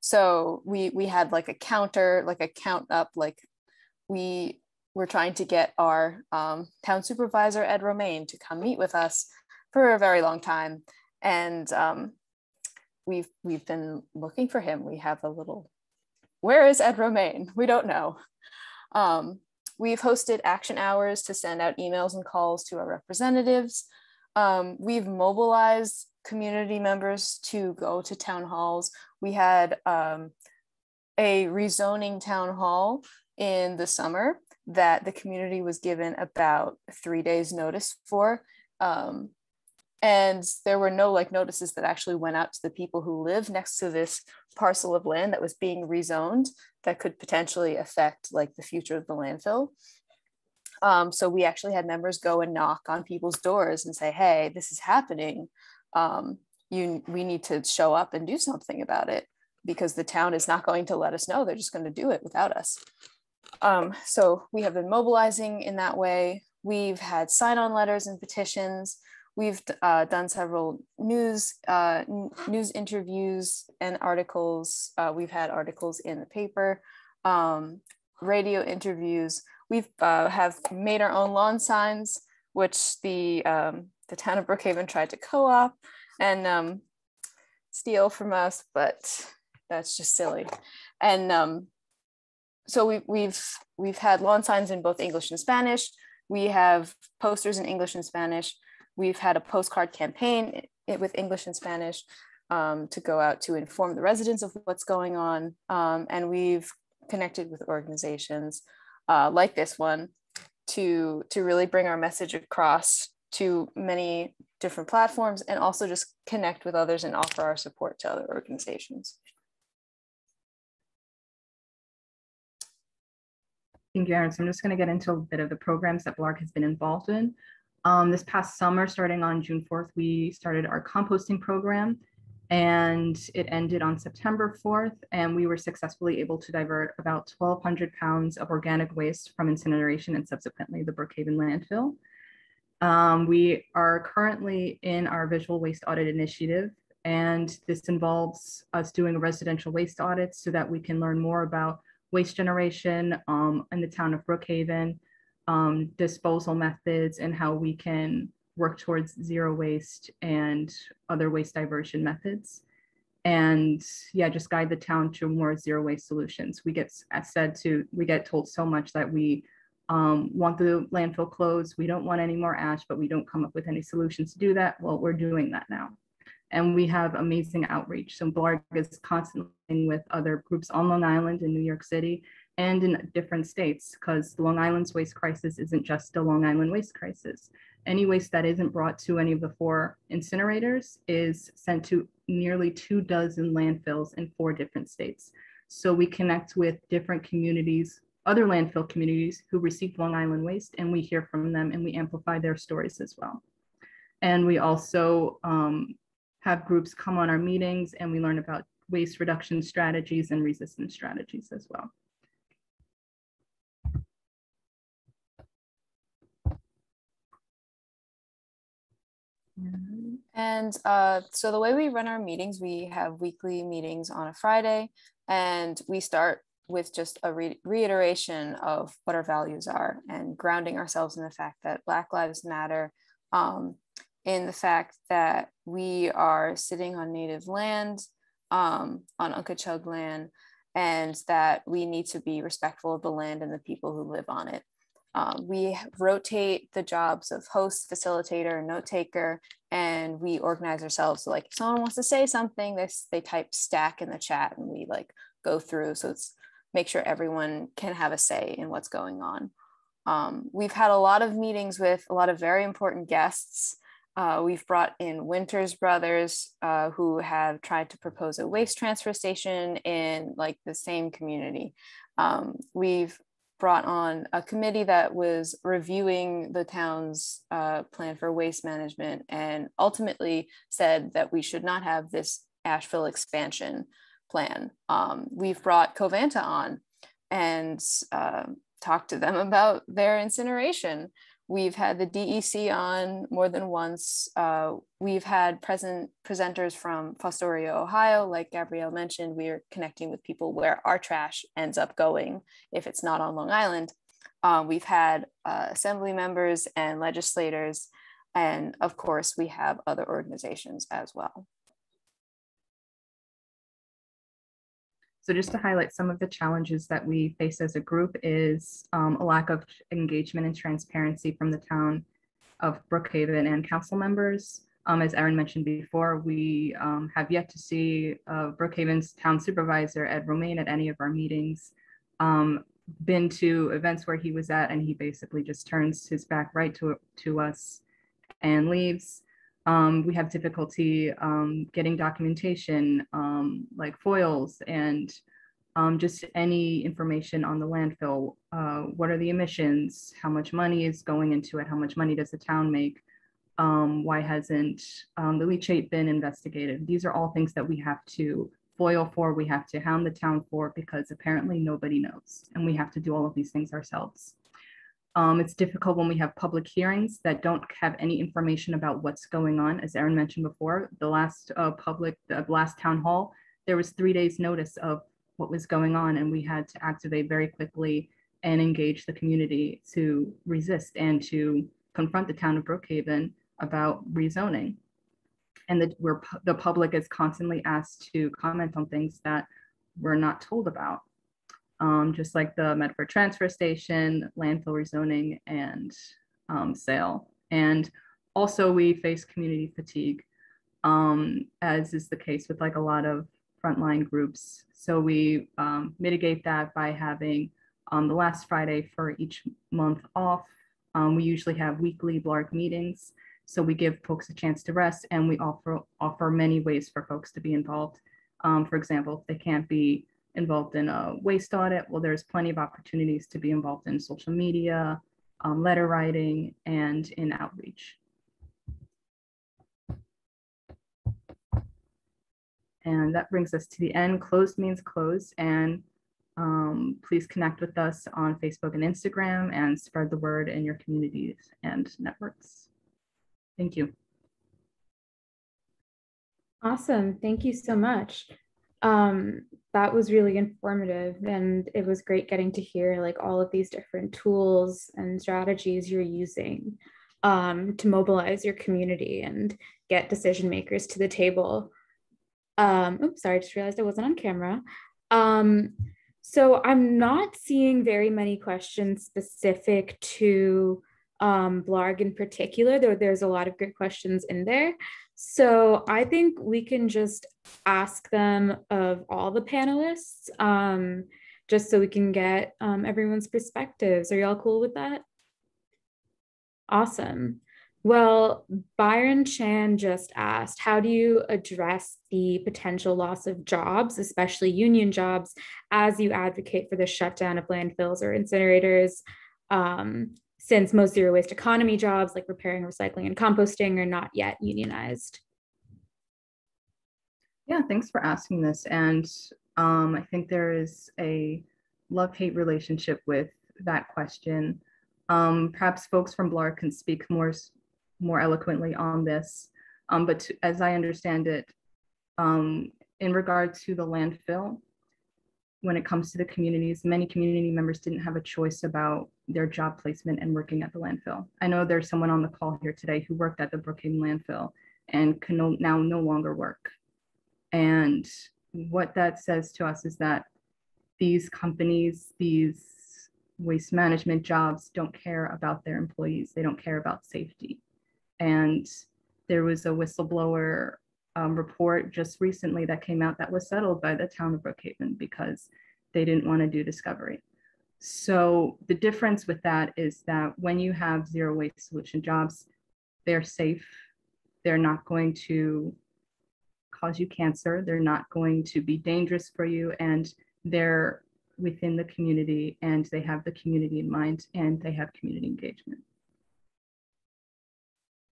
D: so we we had like a counter, like a count up, like we were trying to get our um, town supervisor Ed Romaine to come meet with us for a very long time. And um, we've we've been looking for him. We have a little, where is Ed Romaine? We don't know. Um, we've hosted action hours to send out emails and calls to our representatives. Um, we've mobilized community members to go to town halls. We had um, a rezoning town hall in the summer that the community was given about three days notice for. Um, and there were no like notices that actually went out to the people who live next to this parcel of land that was being rezoned that could potentially affect like the future of the landfill um, so we actually had members go and knock on people's doors and say hey this is happening um, you we need to show up and do something about it because the town is not going to let us know. They're just going to do it without us. Um, so we have been mobilizing in that way. We've had sign-on letters and petitions. We've uh, done several news uh, news interviews and articles. Uh, we've had articles in the paper, um, radio interviews. We've uh, have made our own lawn signs, which the um, the town of Brookhaven tried to co-op and um, steal from us, but that's just silly. And um, so we, we've we've had lawn signs in both English and Spanish. We have posters in English and Spanish. We've had a postcard campaign with English and Spanish um, to go out to inform the residents of what's going on. Um, and we've connected with organizations uh, like this one to, to really bring our message across to many different platforms and also just connect with others and offer our support to other organizations.
C: Thank you, Erin. So I'm just going to get into a bit of the programs that BLARG has been involved in. Um, this past summer, starting on June 4th, we started our composting program and it ended on September 4th. And we were successfully able to divert about 1,200 pounds of organic waste from incineration and subsequently the Brookhaven landfill. Um, we are currently in our visual waste audit initiative, and this involves us doing a residential waste audit so that we can learn more about waste generation um, in the town of Brookhaven, um, disposal methods and how we can work towards zero waste and other waste diversion methods. And yeah, just guide the town to more zero waste solutions. We get said to, we get told so much that we um, want the landfill closed. We don't want any more ash, but we don't come up with any solutions to do that. Well, we're doing that now. And we have amazing outreach. So BLARG is constantly with other groups on Long Island in New York City and in different states because Long Island's waste crisis isn't just a Long Island waste crisis. Any waste that isn't brought to any of the four incinerators is sent to nearly two dozen landfills in four different states. So we connect with different communities, other landfill communities who receive Long Island waste, and we hear from them and we amplify their stories as well. And we also um, have groups come on our meetings and we learn about waste reduction strategies and resistance strategies as well.
D: And uh, so the way we run our meetings, we have weekly meetings on a Friday, and we start with just a re reiteration of what our values are and grounding ourselves in the fact that Black Lives Matter, um, in the fact that we are sitting on Native land, um, on Unkechaug land, and that we need to be respectful of the land and the people who live on it. Um, we rotate the jobs of host, facilitator, note taker, and we organize ourselves. So like if someone wants to say something, they, they type stack in the chat and we like go through. So it's make sure everyone can have a say in what's going on. Um, we've had a lot of meetings with a lot of very important guests. Uh, we've brought in Winters Brothers, uh, who have tried to propose a waste transfer station in like the same community. Um, we've brought on a committee that was reviewing the town's uh, plan for waste management and ultimately said that we should not have this ashfill expansion plan. Um, we've brought Covanta on and uh, talked to them *laughs* about their incineration. We've had the DEC on more than once. Uh, we've had present presenters from Fostoria, Ohio. Like Gabrielle mentioned, we are connecting with people where our trash ends up going if it's not on Long Island. Um, we've had uh, assembly members and legislators, and of course, we have other organizations as well.
C: So just to highlight some of the challenges that we face as a group is um, a lack of engagement and transparency from the town of Brookhaven and council members. Um, as Erin mentioned before, we um, have yet to see uh, Brookhaven's town supervisor, Ed Romaine, at any of our meetings. Um, been to events where he was at and he basically just turns his back right to, to us and leaves. Um, we have difficulty um, getting documentation um, like foils and um, just any information on the landfill. Uh, what are the emissions? How much money is going into it? How much money does the town make? Um, why hasn't um, the leachate been investigated? These are all things that we have to foil for, we have to hound the town for because apparently nobody knows. And we have to do all of these things ourselves. Um, it's difficult when we have public hearings that don't have any information about what's going on. As Erin mentioned before, the last uh, public, the last town hall, there was three days notice of what was going on and we had to activate very quickly and engage the community to resist and to confront the town of Brookhaven about rezoning. And that we're, the public is constantly asked to comment on things that we're not told about um, just like the Medford transfer station, landfill rezoning, and um, sale. And also we face community fatigue, um, as is the case with like a lot of frontline groups. So we um, mitigate that by having um, the last Friday for each month off. Um, we usually have weekly BLARG meetings. So we give folks a chance to rest and we offer, offer many ways for folks to be involved. for example, if they can't be involved in a waste audit, well, there's plenty of opportunities to be involved in social media, um, letter writing, and in outreach. And that brings us to the end. Closed means closed. And um, please connect with us on Facebook and Instagram and spread the word in your communities and networks. Thank you.
A: Awesome. Thank you so much um, that was really informative and it was great getting to hear like all of these different tools and strategies you're using um, to mobilize your community and get decision makers to the table. Um, oops sorry I just realized i wasn't on camera. Um, so i'm not seeing very many questions specific to um, BLARG in particular, though there's a lot of great questions in there. So I think we can just ask them of all the panelists, um, just so we can get um, everyone's perspectives. Are y'all cool with that? Awesome. Well, Byron Chan just asked, how do you address the potential loss of jobs, especially union jobs, as you advocate for the shutdown of landfills or incinerators? Um, since most zero waste economy jobs like repairing, recycling, and composting are not yet unionized?
C: Yeah, thanks for asking this. And um, I think there is a love hate relationship with that question. Um, perhaps folks from BLARG can speak more, more eloquently on this. Um, but to, as I understand it, um, in regard to the landfill, when it comes to the communities, many community members didn't have a choice about their job placement and working at the landfill. I know there's someone on the call here today who worked at the Brookhaven landfill and can no, now no longer work. And what that says to us is that these companies, these waste management jobs don't care about their employees. They don't care about safety. And there was a whistleblower um, report just recently that came out that was settled by the town of Brookhaven because they didn't want to do discovery. So the difference with that is that when you have zero waste solution jobs, they're safe. They're not going to cause you cancer. They're not going to be dangerous for you. And they're within the community and they have the community in mind and they have community engagement.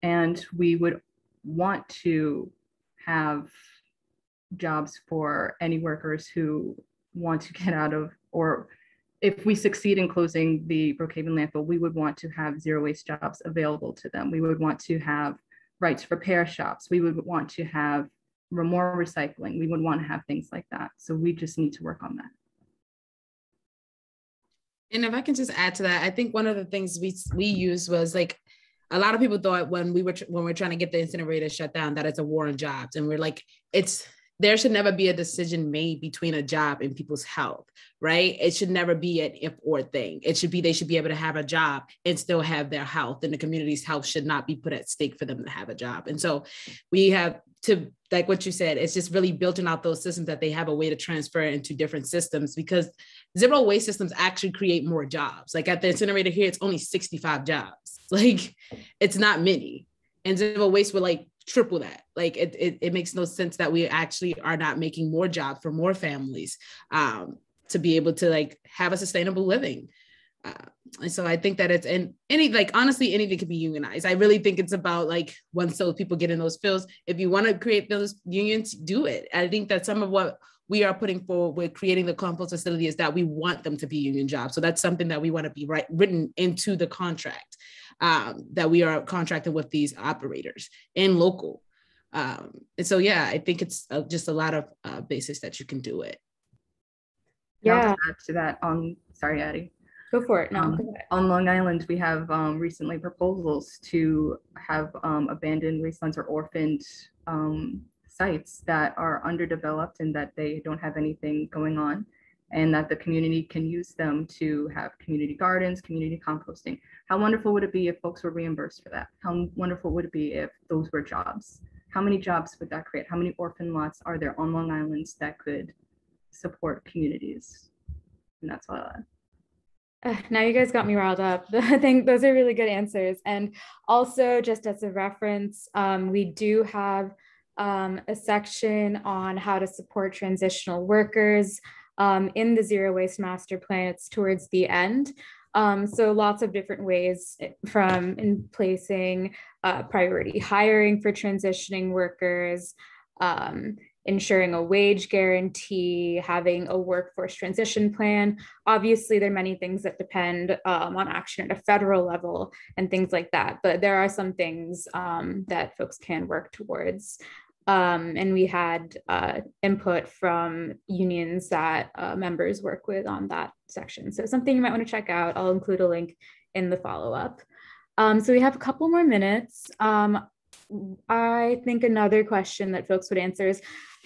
C: And we would want to have jobs for any workers who want to get out of, or if we succeed in closing the Brookhaven landfill, we would want to have zero waste jobs available to them. We would want to have right to repair shops. We would want to have more recycling. We would want to have things like that. So we just need to work on that.
B: And if I can just add to that, I think one of the things we we used was like a lot of people thought when we were when we are trying to get the incinerator shut down that it's a war on jobs, and we're like it's there should never be a decision made between a job and people's health, right? It should never be an if or thing. It should be they should be able to have a job and still have their health, and the community's health should not be put at stake for them to have a job. And so we have to like what you said, it's just really building out those systems that they have a way to transfer into different systems because zero waste systems actually create more jobs. Like at the incinerator here, it's only 65 jobs. *laughs* Like it's not many. And zero waste would like triple that. Like it, it, it makes no sense that we actually are not making more jobs for more families um, to be able to like have a sustainable living. Uh, and so I think that it's in any like honestly anything can be unionized. I really think it's about like once those people get in those fields, if you want to create those unions, do it. I think that some of what we are putting forward with creating the compost facility is that we want them to be union jobs. So that's something that we want to be right written into the contract um, that we are contracted with these operators and local. Um, and so yeah, I think it's uh, just a lot of uh, basis that you can do it.
C: Yeah. add to that, on, sorry, Addie.
A: Go for it. No,
C: um, on Long Island, we have um, recently proposals to have um, abandoned wastelands or orphaned um, sites that are underdeveloped and that they don't have anything going on, and that the community can use them to have community gardens, community composting. How wonderful would it be if folks were reimbursed for that? How wonderful would it be if those were jobs? How many jobs would that create? How many orphan lots are there on Long Island that could support communities? And that's all I
A: uh, now you guys got me riled up. *laughs* I think those are really good answers. And also, just as a reference, um, we do have um, a section on how to support transitional workers um, in the Zero Waste Master Plan. It's towards the end. Um, so lots of different ways eh, from in placing uh, priority hiring for transitioning workers, um, ensuring a wage guarantee, having a workforce transition plan. Obviously, there are many things that depend um, on action at a federal level and things like that, but there are some things um, that folks can work towards. Um, and we had uh, input from unions that uh, members work with on that section. So something you might want to check out. I'll include a link in the follow-up. Um, so we have a couple more minutes. Um, I think another question that folks would answer is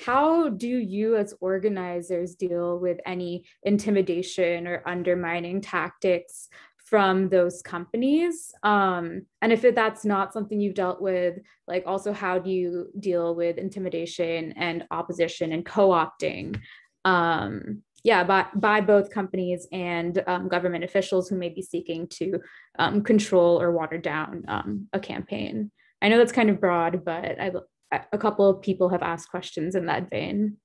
A: how do you as organizers deal with any intimidation or undermining tactics from those companies um, and if that's not something you've dealt with like also how do you deal with intimidation and opposition and co-opting um, yeah by, by both companies and um, government officials who may be seeking to um, control or water down um, a campaign i know that's kind of broad but a couple of people have asked questions in that vein.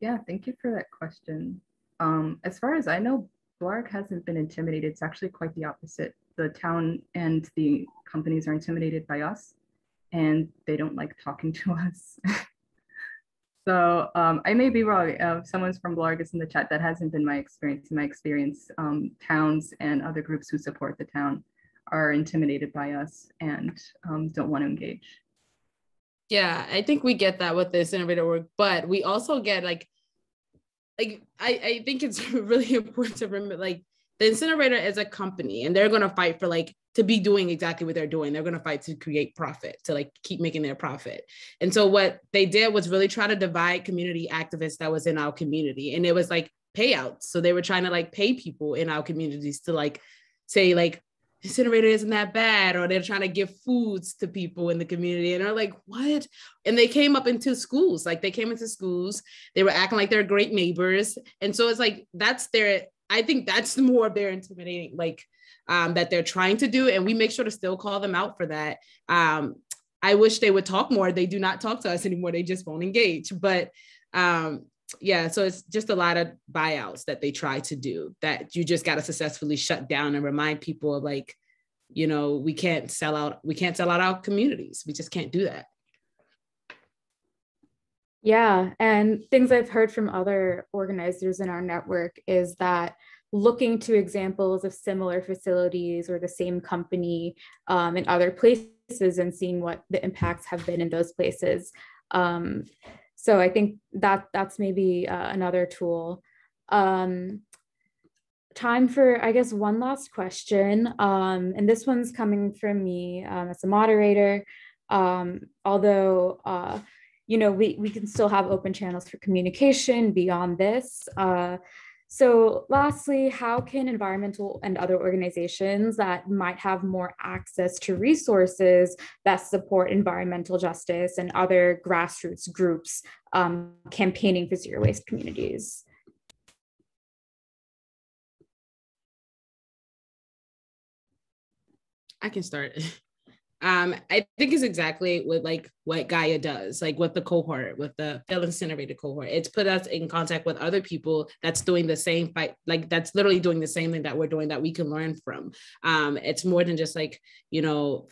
C: Yeah, thank you for that question. Um, as far as I know, Blarg hasn't been intimidated. It's actually quite the opposite. The town and the companies are intimidated by us and they don't like talking *laughs* to us. so um, I may be wrong. Uh, if someone's from Blarg is in the chat, that hasn't been my experience. In my experience, um, towns and other groups who support the town are intimidated by us and um, don't want to engage.
B: Yeah, I think we get that with this incinerator work, but we also get like, like I, I think it's *laughs* really important to remember like the incinerator is a company and they're going to fight for like to be doing exactly what they're doing. They're going to fight to create profit, to like keep making their profit. And so what they did was really try to divide community activists that was in our community. And it was like payouts. So they were trying to like pay people in our communities to like say like incinerator isn't that bad or they're trying to give foods to people in the community and they're like what? And they came up into schools like they came into schools they were acting like they're great neighbors and so it's like that's their i think that's *laughs* more of their intimidating like um, that they're trying to do and we make sure to still call them out for that. Um, i wish they would talk more they do not talk to us *laughs* anymore they just won't engage but um, yeah, so it's just a lot of buyouts that they try to do that you just got to successfully shut down and remind people of like, you know, we can't sell out, we can't sell out our communities. We just can't do that.
A: Yeah, and things I've heard from other organizers in our network is that looking to examples of similar facilities or the same company um, in other places and seeing what the impacts have been in those places. Um, so I think that that's maybe uh, another tool. Um, time for, I guess, one last question. Um, and this one's coming from me um, as a moderator. Um, although, uh, you know, we, we can still have open channels for communication beyond this. Uh, so lastly, how can environmental and other organizations that might have more access to resources that support environmental justice and other grassroots groups um, campaigning for zero waste communities?
B: I can start. *laughs* um, I think is exactly what like what Gaia does, like with the cohort, with the failed incinerated cohort. It's put us in contact with other people that's doing the same fight, like that's literally doing the same thing that we're doing that we can learn from. Um, it's more than just like, you know,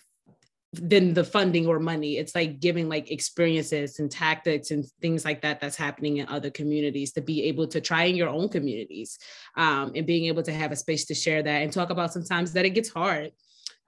B: than the funding or money. It's like giving like experiences and tactics and things like that that's happening in other communities to be able to try in your own communities um, and being able to have a space to share that and talk about sometimes that it gets hard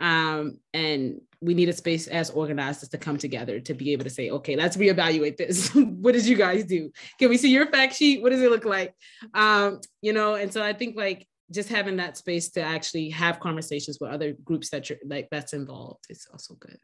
B: um, and we need a space as organizers to come together to be able to say, okay, let's reevaluate this. *laughs* what did you guys do? Can we see your fact sheet? What does it look like? Um, you know, and so I think like just having that space to actually have conversations with other groups that you're like that's involved is also good.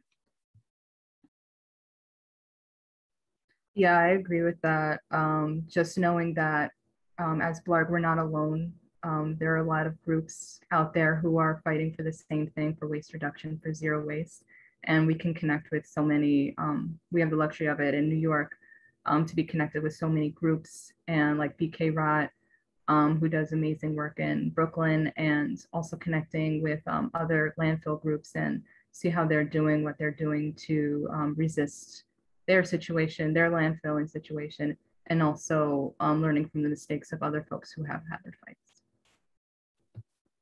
C: Yeah, I agree with that. Um, just knowing that um, as Blarg, we're not alone um, there are a lot of groups out there who are fighting for the same thing for waste reduction, for zero waste. And we can connect with so many, um, we have the luxury of it in New York um, to be connected with so many groups and like BK Rot, um, who does amazing work in Brooklyn and also connecting with um, other landfill groups and see how they're doing what they're doing to um, resist their situation, their landfilling situation, and also learning from the mistakes of other folks who have had their fights.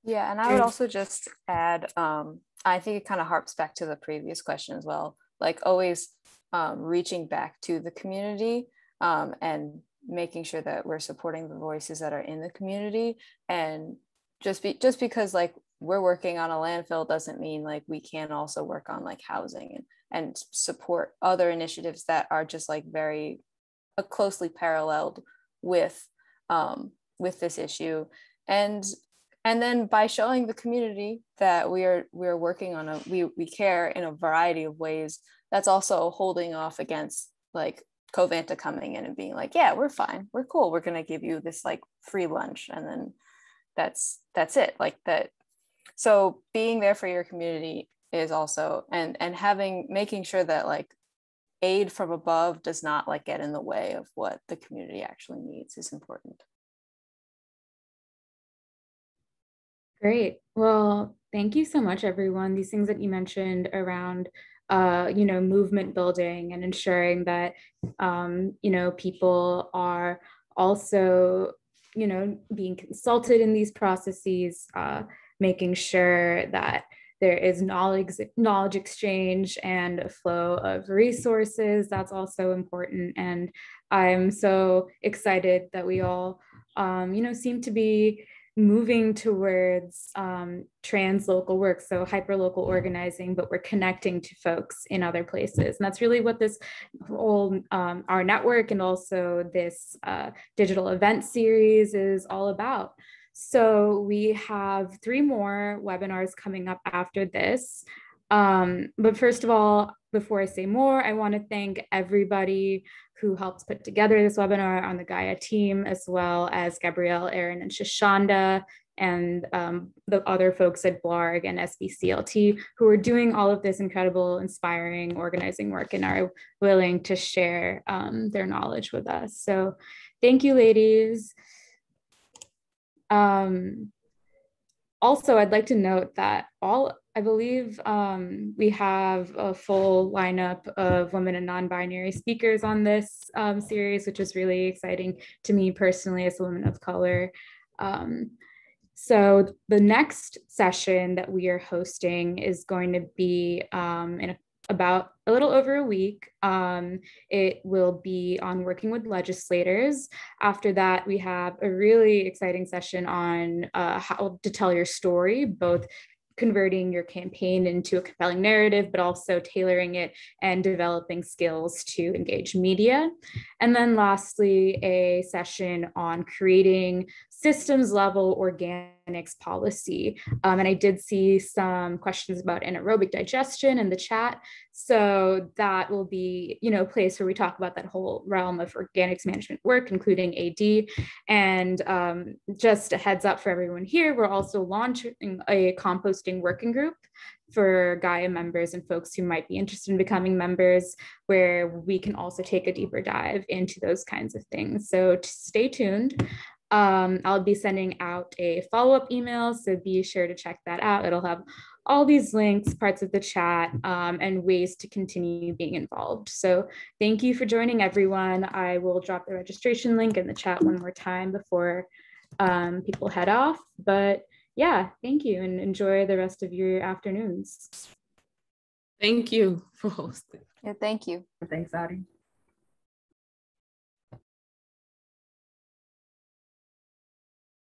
D: Yeah, and I would also just add, um, I think it kind of harps back to the previous question as well, like always um, reaching back to the community um, and making sure that we're supporting the voices that are in the community. And just be just because like we're working on a landfill doesn't mean like we can also work on like housing and, and support other initiatives that are just like very uh, closely paralleled with um, with this issue. And and then by showing the community that we are we are working on a we we care in a variety of ways that's also holding off against like covanta coming in and being like yeah we're fine. We're cool. We're going to give you this like free lunch. And then that's that's it. Like that so being there for your community is also and and having making sure that like aid from above does not like get in the way of what the community actually needs is important
A: Great. Well, thank you so much, everyone. These things that you mentioned around, uh, you know, movement building and ensuring that, um, you know, people are also, you know, being consulted in these processes, uh, making sure that there is knowledge knowledge exchange and a flow of resources that's also important and i'm so excited that we all um, you know seem to be moving towards um, trans local work, so hyper local organizing, but we're connecting to folks in other places. And that's really what this whole, um, our network and also this uh, digital event series is all about. So we have three more webinars coming up after this. Um, but first of all, before I say more, I want to thank everybody who helped put together this webinar on the Gaia team, as well as Gabrielle, Erin, and Shashawnda, and um, the other folks at Blarg and SBCLT who are doing all of this incredible, inspiring organizing work and are willing to share um, their knowledge with us. So thank you, ladies. Um, also, I'd like to note that all, I believe um, we have a full lineup of women and non-binary speakers on this um, series, which is really exciting to me personally as a woman of color. Um, so the next session that we are hosting is going to be um, in a about a little over a week. Um, it will be on working with legislators. After that, we have a really exciting session on uh, how to tell your story, both converting your campaign into a compelling narrative, but also tailoring it and developing skills to engage media. And then lastly, a session on creating systems level organics policy. Um, and I did see some questions about anaerobic digestion in the chat. So that will be, you know, a place where we talk about that whole realm of organics management work, including AD. And um, just a heads up for everyone here, we're also launching a composting working group for Gaia members and folks who might be interested in becoming members, where we can also take a deeper dive into those kinds of things. So to stay tuned. Um, I'll be sending out a follow-up email, so be sure to check that out. It'll have all these links, parts of the chat, um, and ways to continue being involved. So thank you for joining everyone. I will drop the registration link in the chat one more time before um, people head off. But yeah, thank you and enjoy the rest of your afternoons.
B: Thank you for hosting.
D: Yeah, thank you.
C: Thanks, Adi.